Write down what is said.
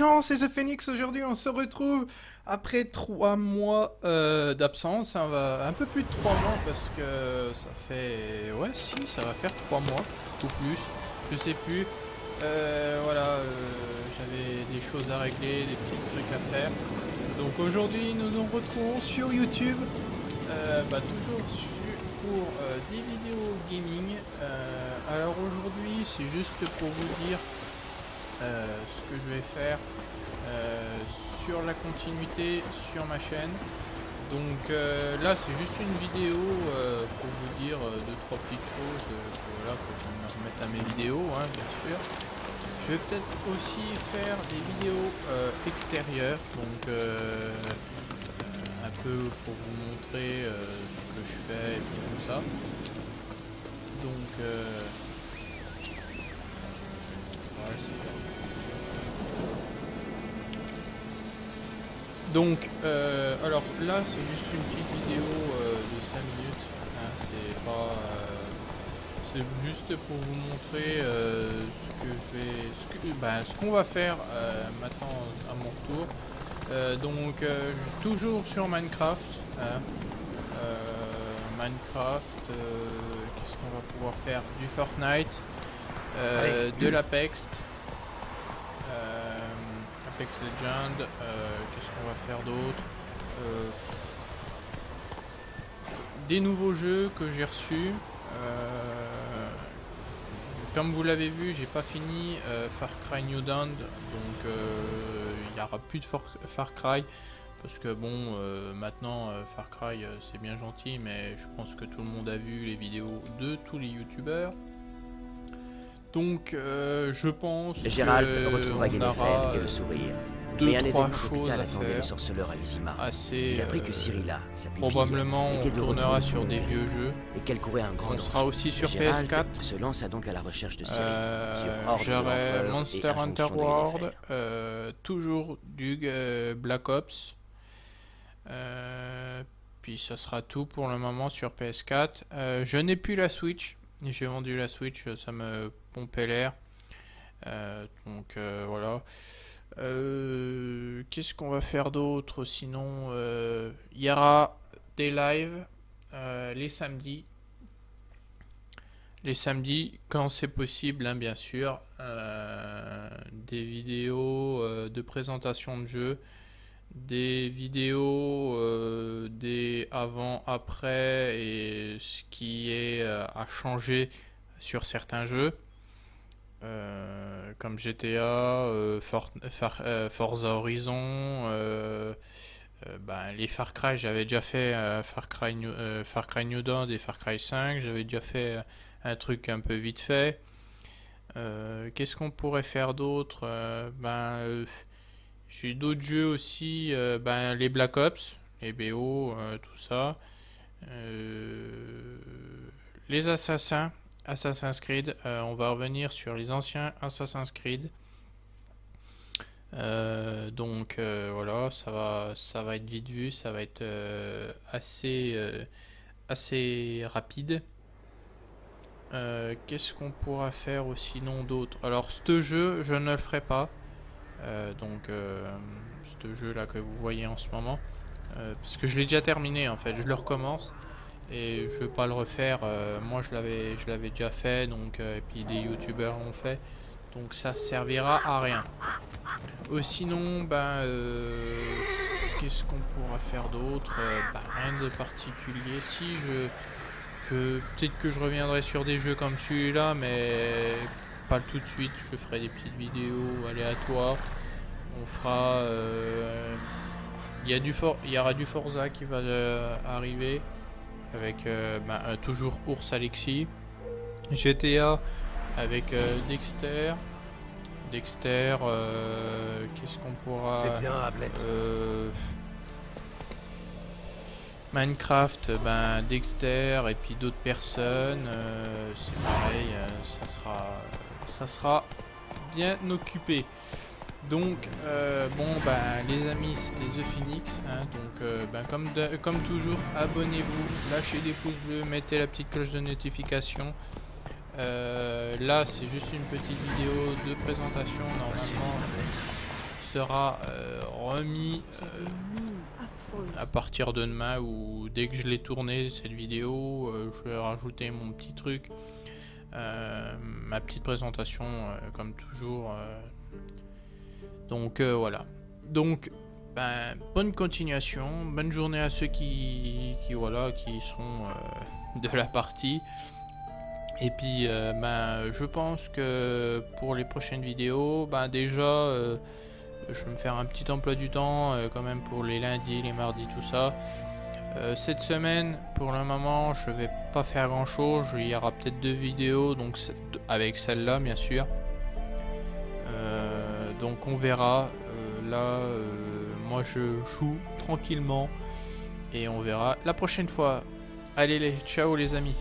gens, c'est The Phoenix. Aujourd'hui, on se retrouve après trois mois euh, d'absence. Va un peu plus de trois mois parce que ça fait. Ouais, si, ça va faire trois mois ou plus. Je sais plus. Euh, voilà, euh, j'avais des choses à régler, des petits trucs à faire. Donc aujourd'hui, nous nous retrouvons sur YouTube. bah, toujours pour des vidéos gaming. alors aujourd'hui, c'est juste pour vous dire euh, ce que je vais faire euh, sur la continuité sur ma chaîne. Donc euh, là c'est juste une vidéo pour vous dire deux trois petites choses je me remettre à mes vidéos hein, bien sûr. Je vais peut-être aussi faire des vidéos extérieures donc un peu pour vous montrer ce que je fais et tout ça. Donc donc, euh, alors là, c'est juste une petite vidéo euh, de 5 minutes. Hein, c'est pas. Euh, c'est juste pour vous montrer ce que je vais. Ben, ce qu'on va faire maintenant à mon tour. donc, toujours sur Minecraft. Hein, Minecraft, qu'est-ce qu'on va pouvoir faire? Du Fortnite. De l'Apex. Euh, Apex Legend. Euh, qu'est-ce qu'on va faire d'autre Des nouveaux jeux que j'ai reçus. comme vous l'avez vu, j'ai pas fini Far Cry New Dawn, donc il n'y aura plus de Far, Cry. Parce que bon, maintenant Far Cry c'est bien gentil, mais je pense que tout le monde a vu les vidéos de tous les youtubeurs. Donc, euh, je pense Gérald que retrouva Yennefer et le sourire. Deux, Mais un trois choses à faire. Le sorceleur à Assez. Il apprit que Cyrilla, sa probablement, on tournera sur des vieux jeux. Et qu'elle courait un grand. On sera aussi sur PS4. Se lança donc à la recherche de Cyril. Euh, J'aurai Monster Hunter World, euh, toujours du euh, Black Ops. Euh, puis ça sera tout pour le moment sur PS4. je n'ai plus la Switch. J'ai vendu la Switch, ça me pompait l'air. Euh, donc euh, voilà. Euh, qu'est-ce qu'on va faire d'autre Sinon, il y aura des lives les samedis. Les samedis, quand c'est possible, hein, bien sûr. des vidéos de présentation de jeux des vidéos euh, des avant après et ce qui est euh, à changer sur certains jeux euh, comme GTA, Forza Horizon, ben, les Far Cry, j'avais déjà fait Far, Cry New, Far Cry New Dawn et Far Cry 5, j'avais déjà fait un truc un peu vite fait. Qu'est-ce qu'on pourrait faire d'autre? Ben, j'ai d'autres jeux aussi, euh, ben, les Black Ops, les BO, euh, tout ça. Euh, les Assassins, Assassin's Creed. on va revenir sur les anciens Assassin's Creed. donc voilà, ça va, ça va être vite vu, ça va être assez, assez rapide. Qu'est-ce qu'on pourra faire aussi non d'autre Alors ce jeu, je ne le ferai pas. Euh, donc euh, ce jeu là que vous voyez en ce moment. Euh, parce que je l'ai déjà terminé en fait, je le recommence et je veux pas le refaire. moi je l'avais je l'avais déjà fait donc et puis des youtubeurs l'ont fait. Donc ça servira à rien. sinon ben qu'est-ce qu'on pourra faire d'autre? Ben, Rien de particulier. Si je je peut-être que je reviendrai sur des jeux comme celui-là mais pas tout de suite, je ferai des petites vidéos aléatoires. On fera... Euh, il y, du il y aura du Forza qui va euh, arriver avec euh, bah, toujours Ours Alexis. GTA avec Dexter. Dexter, qu'est-ce qu'on pourra... C'est bien, Minecraft, ben, Dexter et puis d'autres personnes, c'est pareil, ça sera ça sera bien occupé. Donc, euh, bon, ben, les amis, c'était The Phoenix. Hein, donc, euh, ben, comme, comme toujours, abonnez-vous, lâchez des pouces bleus, mettez la petite cloche de notification. Euh, là, c'est juste une petite vidéo de présentation. Normalement, sera remis à partir de demain ou dès que je l'ai tourné cette vidéo, je vais rajouter mon petit truc, ma petite présentation comme toujours. donc voilà. Donc ben, bonne continuation, bonne journée à ceux qui, qui voilà, qui seront de la partie. Et puis, euh, ben, je pense que pour les prochaines vidéos, ben, déjà, euh, je vais me faire un petit emploi du temps, euh, quand même pour les lundis, les mardis, tout ça. Cette semaine, pour le moment, je vais pas faire grand chose. Il y aura peut-être deux vidéos, donc avec celle-là, bien sûr. donc on verra. là, moi, je joue tranquillement et on verra la prochaine fois. Allez, les, ciao les amis.